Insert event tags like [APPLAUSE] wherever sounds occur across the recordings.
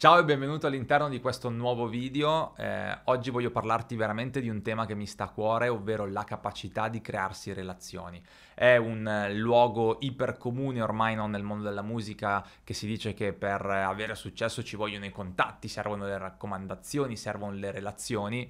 Ciao e benvenuto all'interno di questo nuovo video. Eh, oggi voglio parlarti veramente di un tema che mi sta a cuore, ovvero la capacità di crearsi relazioni. È un eh, luogo ipercomune ormai no, nel mondo della musica che si dice che per avere successo ci vogliono i contatti, servono le raccomandazioni, servono le relazioni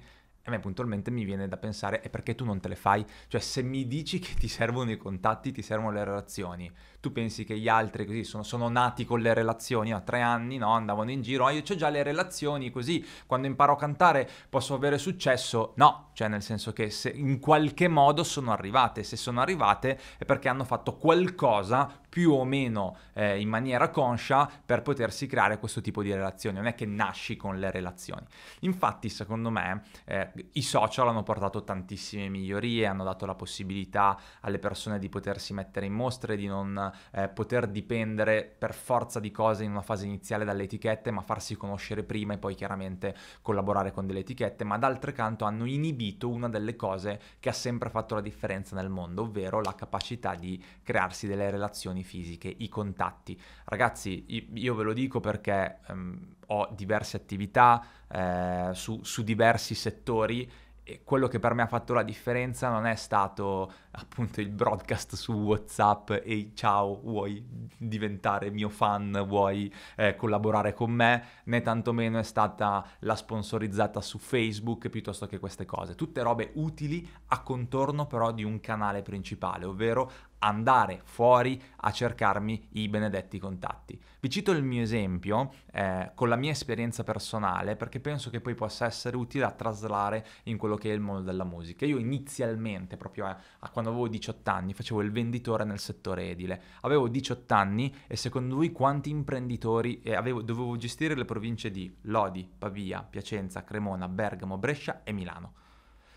a me puntualmente mi viene da pensare è perché tu non te le fai? Cioè se mi dici che ti servono i contatti, ti servono le relazioni, tu pensi che gli altri così sono, sono nati con le relazioni, a tre anni no, andavano in giro, ah io ho già le relazioni così, quando imparo a cantare posso avere successo? No, cioè nel senso che se in qualche modo sono arrivate, se sono arrivate è perché hanno fatto qualcosa più o meno eh, in maniera conscia per potersi creare questo tipo di relazioni, non è che nasci con le relazioni. Infatti secondo me eh, i social hanno portato tantissime migliorie, hanno dato la possibilità alle persone di potersi mettere in mostra e di non eh, poter dipendere per forza di cose in una fase iniziale dalle etichette, ma farsi conoscere prima e poi chiaramente collaborare con delle etichette, ma d'altro canto hanno inibito una delle cose che ha sempre fatto la differenza nel mondo, ovvero la capacità di crearsi delle relazioni fisiche, i contatti. Ragazzi, io ve lo dico perché ehm, ho diverse attività eh, su, su diversi settori e quello che per me ha fatto la differenza non è stato appunto il broadcast su WhatsApp e ciao, vuoi diventare mio fan, vuoi eh, collaborare con me, né tantomeno è stata la sponsorizzata su Facebook piuttosto che queste cose. Tutte robe utili a contorno però di un canale principale, ovvero andare fuori a cercarmi i benedetti contatti. Vi cito il mio esempio eh, con la mia esperienza personale perché penso che poi possa essere utile a traslare in quello che è il mondo della musica. Io inizialmente, proprio a, a quando avevo 18 anni, facevo il venditore nel settore edile. Avevo 18 anni e secondo voi quanti imprenditori eh, avevo, dovevo gestire le province di Lodi, Pavia, Piacenza, Cremona, Bergamo, Brescia e Milano.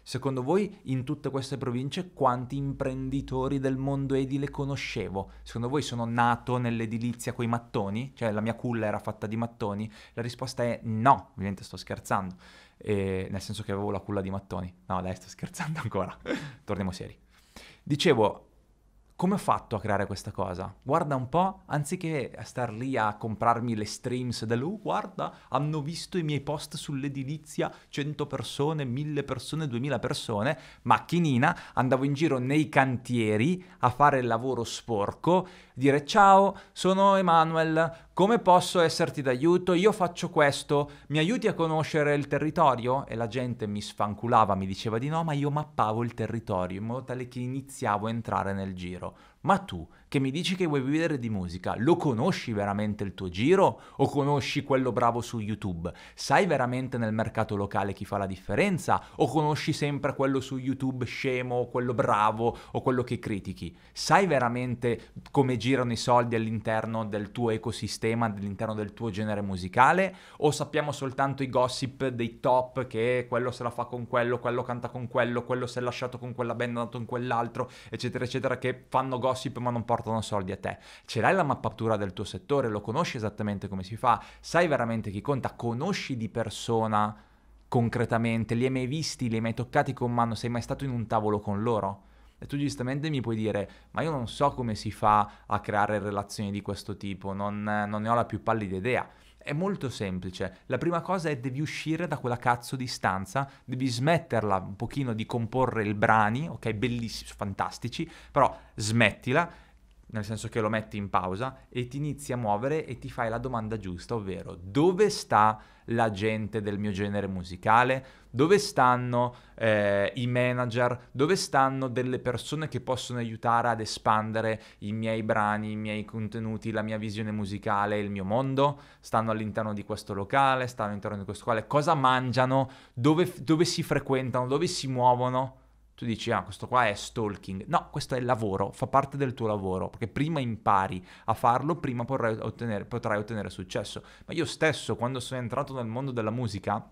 Secondo voi in tutte queste province quanti imprenditori del mondo edile conoscevo? Secondo voi sono nato nell'edilizia coi mattoni? Cioè la mia culla era fatta di mattoni? La risposta è no, ovviamente sto scherzando, e, nel senso che avevo la culla di mattoni. No dai, sto scherzando ancora, [LAUGHS] torniamo seri. Dicevo, come ho fatto a creare questa cosa? Guarda un po', anziché star lì a comprarmi le streams del oh, guarda, hanno visto i miei post sull'edilizia 100 persone, 1000 persone, 2000 persone, macchinina, andavo in giro nei cantieri a fare il lavoro sporco, dire ciao, sono Emanuel, come posso esserti d'aiuto? Io faccio questo, mi aiuti a conoscere il territorio? E la gente mi sfanculava, mi diceva di no, ma io mappavo il territorio in modo tale che iniziavo a entrare nel giro. Ma tu, che mi dici che vuoi vivere di musica, lo conosci veramente il tuo giro o conosci quello bravo su YouTube? Sai veramente nel mercato locale chi fa la differenza o conosci sempre quello su YouTube scemo quello bravo o quello che critichi? Sai veramente come girano i soldi all'interno del tuo ecosistema, all'interno del tuo genere musicale o sappiamo soltanto i gossip dei top che quello se la fa con quello, quello canta con quello, quello si è lasciato con quella band, è andato con quell'altro, eccetera eccetera che fanno gossip gossip ma non portano soldi a te. Ce l'hai la mappatura del tuo settore, lo conosci esattamente come si fa, sai veramente chi conta, conosci di persona concretamente, li hai mai visti, li hai mai toccati con mano, sei mai stato in un tavolo con loro? E tu giustamente mi puoi dire, ma io non so come si fa a creare relazioni di questo tipo, non, non ne ho la più pallida idea. È molto semplice. La prima cosa è devi uscire da quella cazzo di stanza, devi smetterla un pochino di comporre i brani, ok, bellissimi, fantastici, però smettila nel senso che lo metti in pausa e ti inizi a muovere e ti fai la domanda giusta, ovvero dove sta la gente del mio genere musicale? Dove stanno eh, i manager? Dove stanno delle persone che possono aiutare ad espandere i miei brani, i miei contenuti, la mia visione musicale, il mio mondo? Stanno all'interno di questo locale, stanno all'interno di questo locale, cosa mangiano? Dove, dove si frequentano? Dove si muovono? Tu dici, ah, questo qua è stalking. No, questo è il lavoro, fa parte del tuo lavoro, perché prima impari a farlo, prima potrai ottenere, potrai ottenere successo. Ma io stesso, quando sono entrato nel mondo della musica,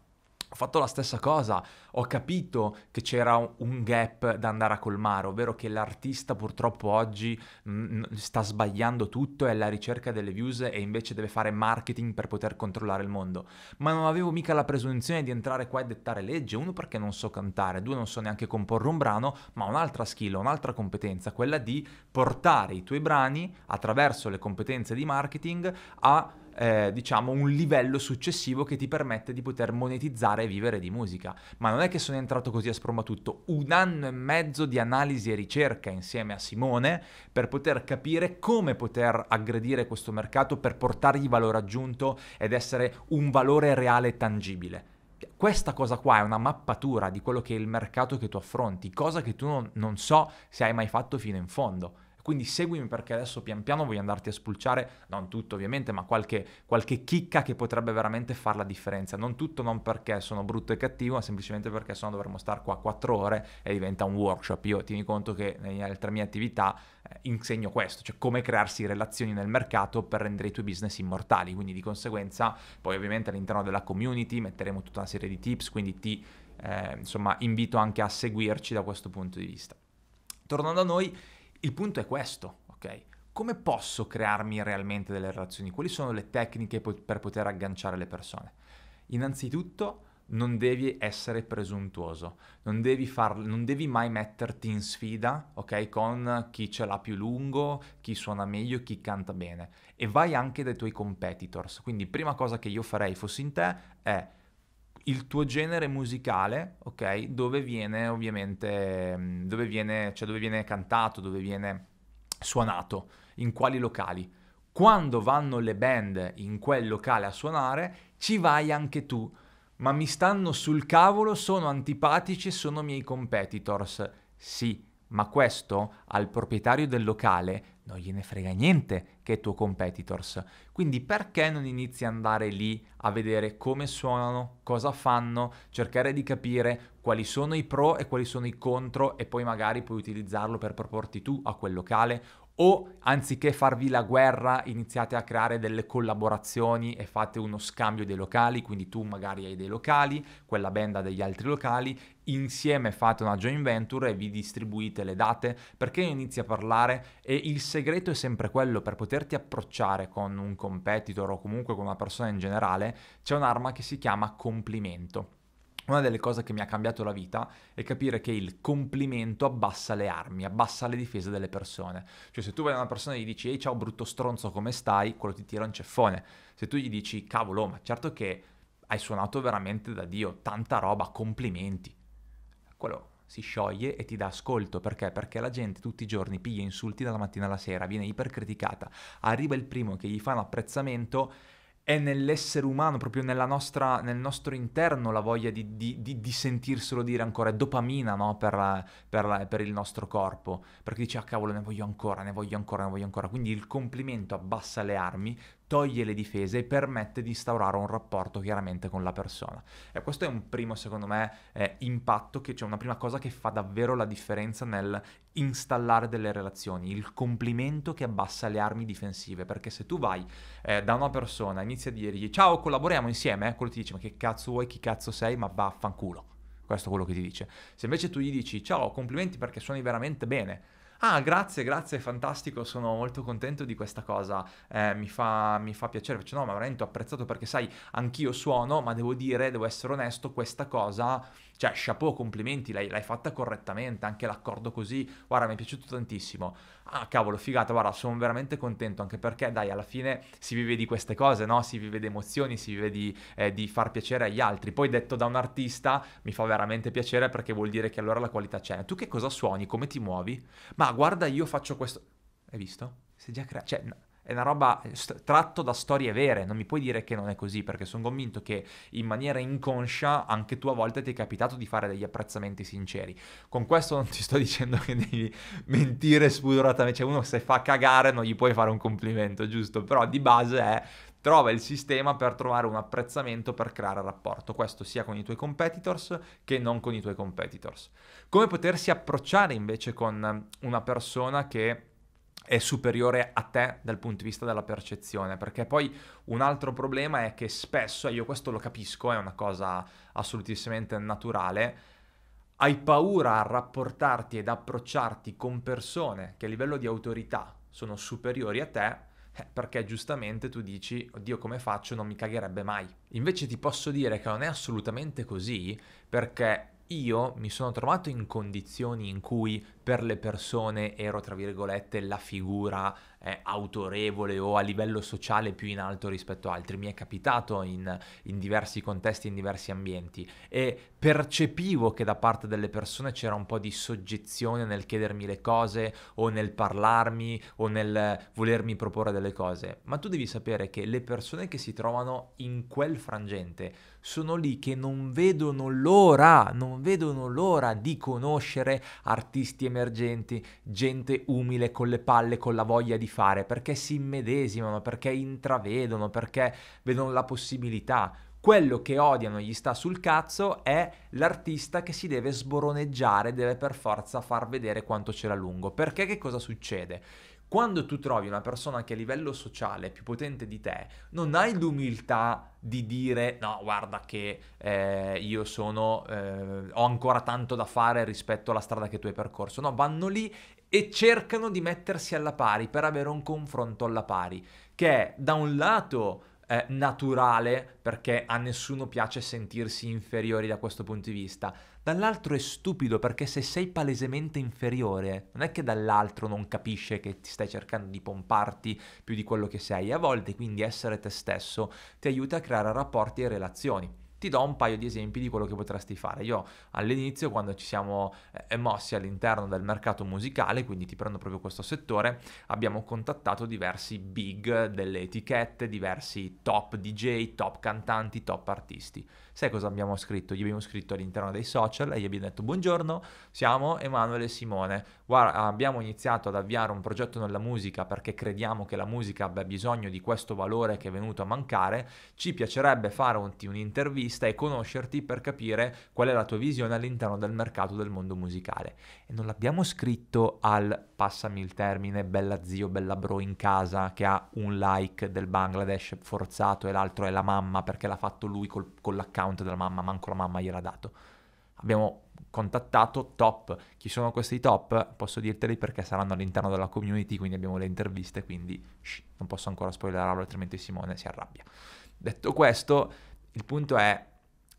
ho fatto la stessa cosa, ho capito che c'era un gap da andare a colmare, ovvero che l'artista purtroppo oggi mm, sta sbagliando tutto, è alla ricerca delle views e invece deve fare marketing per poter controllare il mondo. Ma non avevo mica la presunzione di entrare qua e dettare legge, uno perché non so cantare, due non so neanche comporre un brano, ma un'altra skill, un'altra competenza, quella di portare i tuoi brani attraverso le competenze di marketing a eh, diciamo, un livello successivo che ti permette di poter monetizzare e vivere di musica. Ma non è che sono entrato così a sprombatutto, un anno e mezzo di analisi e ricerca insieme a Simone per poter capire come poter aggredire questo mercato per portargli valore aggiunto ed essere un valore reale e tangibile. Questa cosa qua è una mappatura di quello che è il mercato che tu affronti, cosa che tu non, non so se hai mai fatto fino in fondo. Quindi seguimi perché adesso pian piano voglio andarti a spulciare, non tutto ovviamente, ma qualche, qualche chicca che potrebbe veramente fare la differenza. Non tutto non perché sono brutto e cattivo, ma semplicemente perché sennò dovremmo stare qua 4 ore e diventa un workshop. Io tieni conto che nelle altre mie attività eh, insegno questo, cioè come crearsi relazioni nel mercato per rendere i tuoi business immortali. Quindi di conseguenza poi ovviamente all'interno della community metteremo tutta una serie di tips, quindi ti eh, insomma invito anche a seguirci da questo punto di vista. Tornando a noi, il punto è questo, ok? Come posso crearmi realmente delle relazioni? Quali sono le tecniche per poter agganciare le persone? Innanzitutto non devi essere presuntuoso, non devi, far, non devi mai metterti in sfida, ok, con chi ce l'ha più lungo, chi suona meglio, chi canta bene. E vai anche dai tuoi competitors. Quindi prima cosa che io farei fossi in te è il tuo genere musicale, ok? Dove viene ovviamente, mm, dove viene, cioè dove viene cantato, dove viene suonato, in quali locali. Quando vanno le band in quel locale a suonare, ci vai anche tu. Ma mi stanno sul cavolo, sono antipatici sono miei competitors. Sì, ma questo al proprietario del locale non gliene frega niente che è tuo competitors. Quindi perché non inizi ad andare lì a vedere come suonano, cosa fanno, cercare di capire quali sono i pro e quali sono i contro e poi magari puoi utilizzarlo per proporti tu a quel locale o anziché farvi la guerra iniziate a creare delle collaborazioni e fate uno scambio dei locali, quindi tu magari hai dei locali, quella band ha degli altri locali, insieme fate una joint venture e vi distribuite le date perché inizi a parlare e il segreto è sempre quello per poterti approcciare con un competitor o comunque con una persona in generale, c'è un'arma che si chiama complimento. Una delle cose che mi ha cambiato la vita è capire che il complimento abbassa le armi, abbassa le difese delle persone. Cioè se tu vai da una persona e gli dici ehi ciao brutto stronzo come stai, quello ti tira un ceffone. Se tu gli dici cavolo ma certo che hai suonato veramente da Dio, tanta roba, complimenti. Quello si scioglie e ti dà ascolto perché? Perché la gente tutti i giorni piglia insulti dalla mattina alla sera, viene ipercriticata, arriva il primo che gli fa un apprezzamento è nell'essere umano, proprio nostra, nel nostro interno la voglia di, di, di, di sentirselo dire ancora, è dopamina no? per, per, per, il nostro corpo, perché dice ah cavolo ne voglio ancora, ne voglio ancora, ne voglio ancora, quindi il complimento abbassa le armi, toglie le difese e permette di instaurare un rapporto chiaramente con la persona. E questo è un primo, secondo me, eh, impatto, che, cioè una prima cosa che fa davvero la differenza nel installare delle relazioni, il complimento che abbassa le armi difensive, perché se tu vai eh, da una persona inizi a dirgli ciao, collaboriamo insieme, eh, quello ti dice ma che cazzo vuoi, chi cazzo sei, ma vaffanculo. Questo è quello che ti dice. Se invece tu gli dici ciao, complimenti perché suoni veramente bene, Ah, grazie, grazie, fantastico, sono molto contento di questa cosa, eh, mi, fa, mi, fa, piacere. Faccio, no, ma veramente ho apprezzato perché sai, anch'io suono, ma devo dire, devo essere onesto, questa cosa cioè, chapeau, complimenti, l'hai, l'hai, fatta correttamente, anche l'accordo così, guarda, mi è piaciuto tantissimo. Ah, cavolo, figata, guarda, sono veramente contento, anche perché, dai, alla fine si vive di queste cose, no? Si vive di emozioni, si vive di, eh, di far piacere agli altri. Poi detto da un artista, mi fa veramente piacere perché vuol dire che allora la qualità c'è. Tu che cosa suoni? Come ti muovi? Ma guarda, io faccio questo... Hai visto? Si già creato... Cioè, è una roba st- tratto da storie vere, non mi puoi dire che non è così, perché sono convinto che in maniera inconscia anche tu a volte ti è capitato di fare degli apprezzamenti sinceri. Con questo non ti sto dicendo che devi mentire spudoratamente, cioè uno se fa cagare non gli puoi fare un complimento, giusto? Però di base è trova il sistema per trovare un apprezzamento per creare rapporto, questo sia con i tuoi competitors che non con i tuoi competitors. Come potersi approcciare invece con una persona che è superiore a te dal punto di vista della percezione, perché poi un altro problema è che spesso, e io questo lo capisco, è una cosa assolutissimamente naturale, hai paura a rapportarti ed approcciarti con persone che a livello di autorità sono superiori a te, eh, perché giustamente tu dici, oddio come faccio, non mi cagherebbe mai. Invece ti posso dire che non è assolutamente così, perché io mi sono trovato in condizioni in cui per le persone ero, tra virgolette, la figura eh, autorevole o a livello sociale più in alto rispetto a altri. Mi è capitato in, in diversi contesti, in diversi ambienti e percepivo che da parte delle persone c'era un po' di soggezione nel chiedermi le cose o nel parlarmi o nel volermi proporre delle cose. Ma tu devi sapere che le persone che si trovano in quel frangente sono lì che non vedono l'ora, non vedono l'ora di conoscere artisti emergenti, gente umile con le palle, con la voglia di fare, perché si immedesimano, perché intravedono, perché vedono la possibilità. Quello che odiano gli sta sul cazzo è l'artista che si deve sboroneggiare, deve per forza far vedere quanto ce l'ha lungo. Perché che cosa succede? Quando tu trovi una persona che a livello sociale è più potente di te, non hai l'umiltà di dire no, guarda che eh, io sono, eh, ho ancora tanto da fare rispetto alla strada che tu hai percorso. No, vanno lì e cercano di mettersi alla pari per avere un confronto alla pari, che è da un lato eh, naturale perché a nessuno piace sentirsi inferiori da questo punto di vista, dall'altro è stupido perché se sei palesemente inferiore non è che dall'altro non capisce che ti stai cercando di pomparti più di quello che sei, a volte quindi essere te stesso ti aiuta a creare rapporti e relazioni. Ti do un paio di esempi di quello che potresti fare. Io all'inizio, quando ci siamo eh, mossi all'interno del mercato musicale, quindi ti prendo proprio questo settore, abbiamo contattato diversi big delle etichette, diversi top DJ, top cantanti, top artisti. Sai cosa abbiamo scritto? Gli abbiamo scritto all'interno dei social e gli abbiamo detto buongiorno, siamo Emanuele e Simone. Guarda, abbiamo iniziato ad avviare un progetto nella musica perché crediamo che la musica abbia bisogno di questo valore che è venuto a mancare. Ci piacerebbe fare un, un'intervista e conoscerti per capire qual è la tua visione all'interno del mercato del mondo musicale. E non l'abbiamo scritto al, passami il termine, bella zio, bella bro in casa che ha un like del Bangladesh forzato e l'altro è la mamma perché l'ha fatto lui col, con l'account della mamma, manco la mamma gliel'ha dato. Abbiamo contattato top. Chi sono questi top? Posso dirteli perché saranno all'interno della community, quindi abbiamo le interviste, quindi shh, non posso ancora spoilerarlo, altrimenti Simone si arrabbia. Detto questo, il punto è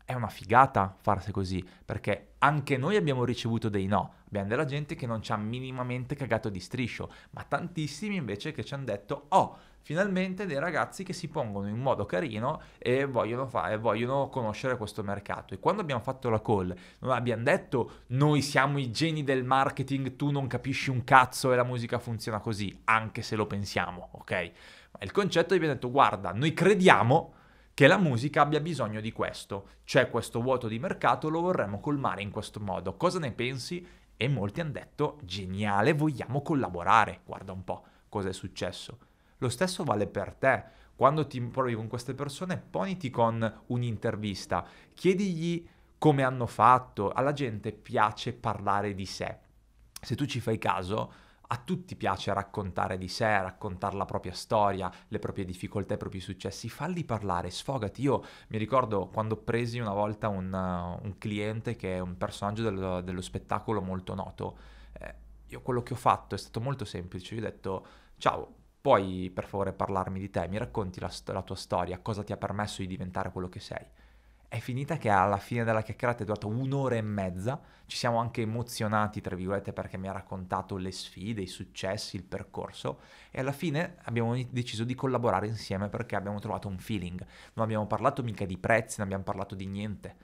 è una figata farsi così, perché anche noi abbiamo ricevuto dei no, abbiamo della gente che non ci ha minimamente cagato di striscio, ma tantissimi invece che ci hanno detto, oh, finalmente dei ragazzi che si pongono in modo carino e vogliono, fa- vogliono conoscere questo mercato. E quando abbiamo fatto la call, non abbiamo detto noi siamo i geni del marketing, tu non capisci un cazzo e la musica funziona così, anche se lo pensiamo, ok? Ma il concetto abbiamo detto guarda, noi crediamo che la musica abbia bisogno di questo, c'è questo vuoto di mercato, lo vorremmo colmare in questo modo. Cosa ne pensi? E molti hanno detto geniale, vogliamo collaborare. Guarda un po' cosa è successo lo stesso vale per te. Quando ti provi con queste persone, poniti con un'intervista, chiedigli come hanno fatto. Alla gente piace parlare di sé. Se tu ci fai caso, a tutti piace raccontare di sé, raccontare la propria storia, le proprie difficoltà, i propri successi. Falli parlare, sfogati. Io mi ricordo quando presi una volta un, uh, un cliente che è un personaggio dello, dello spettacolo molto noto. Eh, io quello che ho fatto è stato molto semplice. Io ho detto, ciao, Puoi per favore parlarmi di te, mi racconti la, la, tua storia, cosa ti ha permesso di diventare quello che sei. È finita che alla fine della chiacchierata è durata un'ora e mezza, ci siamo anche emozionati, tra virgolette, perché mi ha raccontato le sfide, i successi, il percorso. E alla fine abbiamo deciso di collaborare insieme perché abbiamo trovato un feeling. Non abbiamo parlato mica di prezzi, non abbiamo parlato di niente.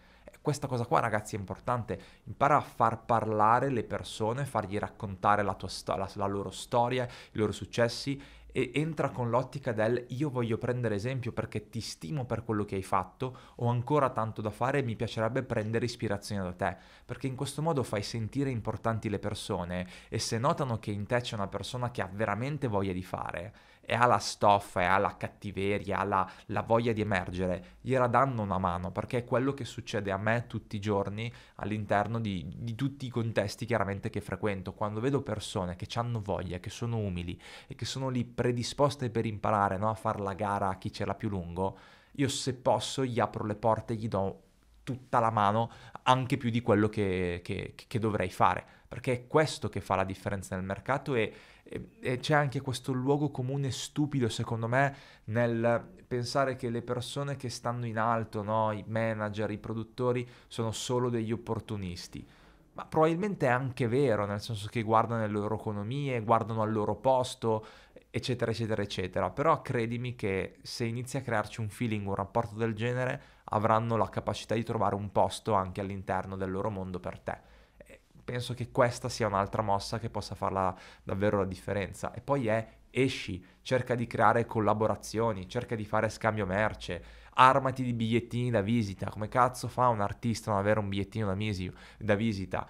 Questa cosa qua ragazzi è importante, impara a far parlare le persone, fargli raccontare la, sto- la, la loro storia, i loro successi e entra con l'ottica del io voglio prendere esempio perché ti stimo per quello che hai fatto, ho ancora tanto da fare e mi piacerebbe prendere ispirazione da te, perché in questo modo fai sentire importanti le persone e se notano che in te c'è una persona che ha veramente voglia di fare, e ha la stoffa, e ha la cattiveria, ha la, la, voglia di emergere, gliela danno una mano, perché è quello che succede a me tutti i giorni all'interno di, di tutti i contesti chiaramente che frequento. Quando vedo persone che hanno voglia, che sono umili e che sono lì predisposte per imparare no? a fare la gara a chi ce l'ha più lungo, io se posso gli apro le porte, gli do tutta la mano, anche più di quello che, che, che dovrei fare, perché è questo che fa la differenza nel mercato e e, c'è anche questo luogo comune stupido, secondo me, nel pensare che le persone che stanno in alto, no? i manager, i produttori, sono solo degli opportunisti. ma probabilmente è anche vero, nel senso che guardano le loro economie, guardano al loro posto, eccetera, eccetera, eccetera. Però credimi che se inizi a crearci un feeling, un rapporto del genere, avranno la capacità di trovare un posto anche all'interno del loro mondo per te. Penso che questa sia un'altra mossa che possa farla davvero la differenza. E poi è esci, cerca di creare collaborazioni, cerca di fare scambio merce, armati di bigliettini da visita. Come cazzo fa un artista non avere un bigliettino da, misi, da visita?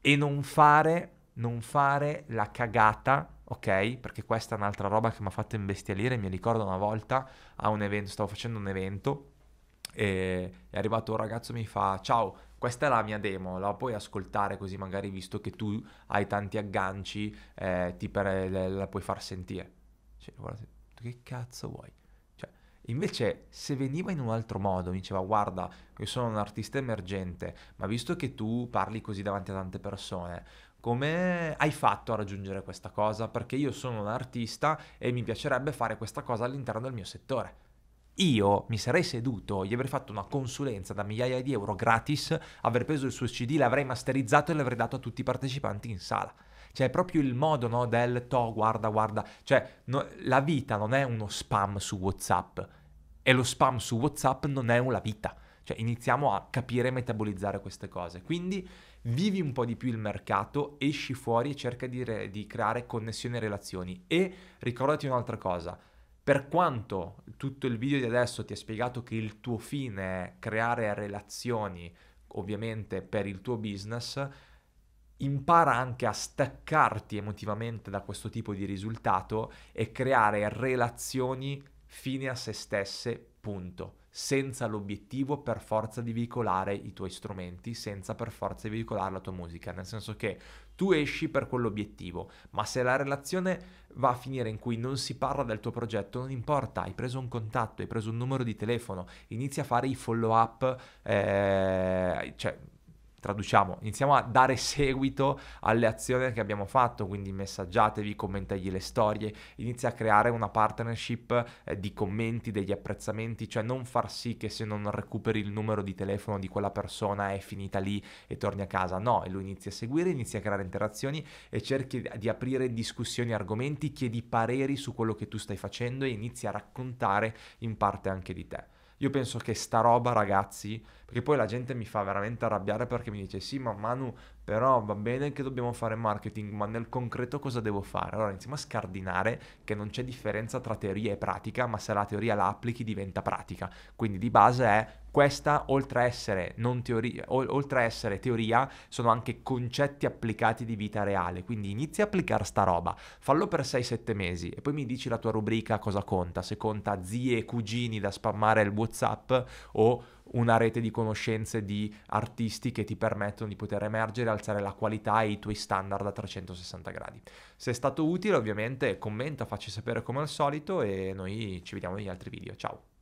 E non fare, non fare la cagata, ok? Perché questa è un'altra roba che mi ha fatto imbestialire. Mi ricordo una volta a un evento, stavo facendo un evento e è arrivato un ragazzo e mi fa ciao questa è la mia demo, la puoi ascoltare così magari visto che tu hai tanti agganci eh, ti per, la puoi far sentire. Cioè, guarda, che cazzo vuoi? Cioè, invece se veniva in un altro modo, mi diceva guarda, io sono un artista emergente, ma visto che tu parli così davanti a tante persone, come hai fatto a raggiungere questa cosa? Perché io sono un artista e mi piacerebbe fare questa cosa all'interno del mio settore io mi sarei seduto, gli avrei fatto una consulenza da migliaia di euro gratis, avrei preso il suo CD, l'avrei masterizzato e l'avrei dato a tutti i partecipanti in sala. Cioè, è proprio il modo, no, del to, guarda, guarda. Cioè, no, la vita non è uno spam su WhatsApp e lo spam su WhatsApp non è una vita. Cioè, iniziamo a capire e metabolizzare queste cose. Quindi, vivi un po' di più il mercato, esci fuori e cerca di, re- di creare connessioni e relazioni. E ricordati un'altra cosa per quanto tutto il video di adesso ti ha spiegato che il tuo fine è creare relazioni, ovviamente per il tuo business, impara anche a staccarti emotivamente da questo tipo di risultato e creare relazioni fine a se stesse, punto. Senza l'obiettivo per forza di veicolare i tuoi strumenti, senza per forza di veicolare la tua musica, nel senso che tu esci per quell'obiettivo, ma se la relazione va a finire in cui non si parla del tuo progetto, non importa, hai preso un contatto, hai preso un numero di telefono, inizi a fare i follow up, eh, cioè traduciamo, iniziamo a dare seguito alle azioni che abbiamo fatto, quindi messaggiatevi, commentegli le storie, inizia a creare una partnership eh, di commenti, degli apprezzamenti, cioè non far sì che se non recuperi il numero di telefono di quella persona è finita lì e torni a casa, no, e lo inizi a seguire, inizi a creare interazioni e cerchi di aprire discussioni, argomenti, chiedi pareri su quello che tu stai facendo e inizi a raccontare in parte anche di te. Io penso che sta roba, ragazzi, perché poi la gente mi fa veramente arrabbiare perché mi dice sì, ma Manu, però va bene che dobbiamo fare marketing, ma nel concreto cosa devo fare? Allora iniziamo a scardinare che non c'è differenza tra teoria e pratica, ma se la teoria la applichi diventa pratica. Quindi di base è questa, oltre a essere, teoria, oltre a essere teoria, sono anche concetti applicati di vita reale. Quindi inizi a applicare sta roba, fallo per 6-7 mesi e poi mi dici la tua rubrica cosa conta, se conta zie e cugini da spammare il WhatsApp o una rete di conoscenze di artisti che ti permettono di poter emergere, alzare la qualità e i tuoi standard a 360 gradi. Se è stato utile ovviamente commenta, facci sapere come al solito e noi ci vediamo negli altri video. Ciao!